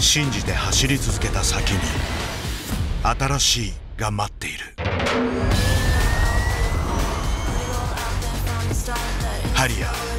信じて走り続けた先に新しいが待っている。ハリアー